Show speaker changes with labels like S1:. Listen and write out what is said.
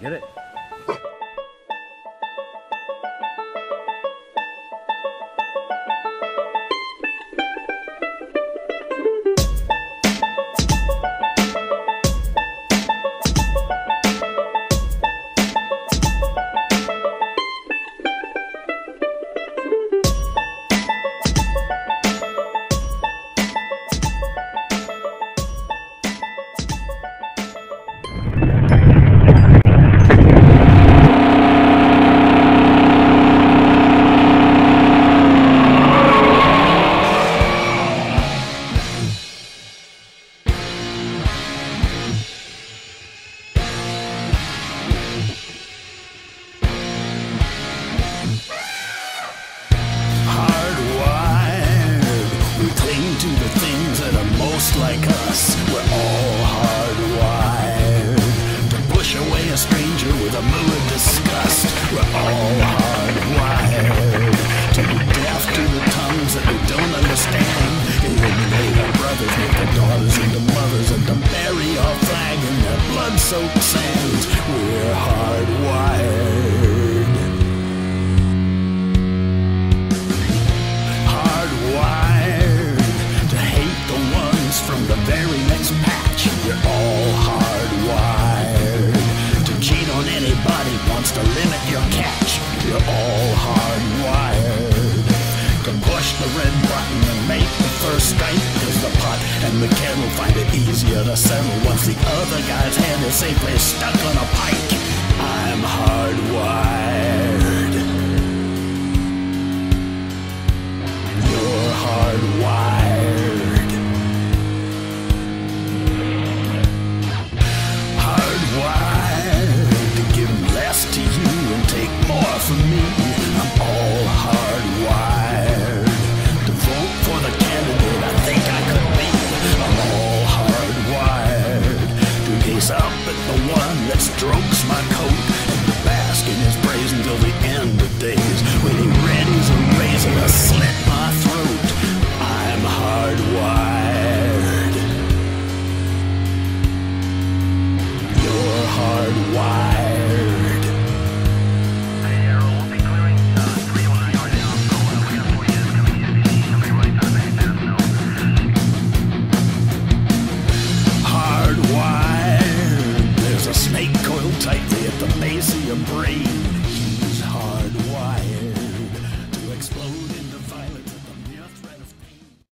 S1: get it. We're all hardwired to push away a stranger with a mood of disgust. We're all hardwired to be deaf to the tongues that we don't understand. Eliminate our brothers, make our daughters into mothers, and to bury our flag in their blood-soaked sands. We're hardwired. And McCann will find it easier to settle once the other guy's hand is safely stuck on a pike. I'm hardwired. You're hardwired. Hardwired to give less to you and take more from me. I'm all Strokes my coat. tightly at the base of your brain.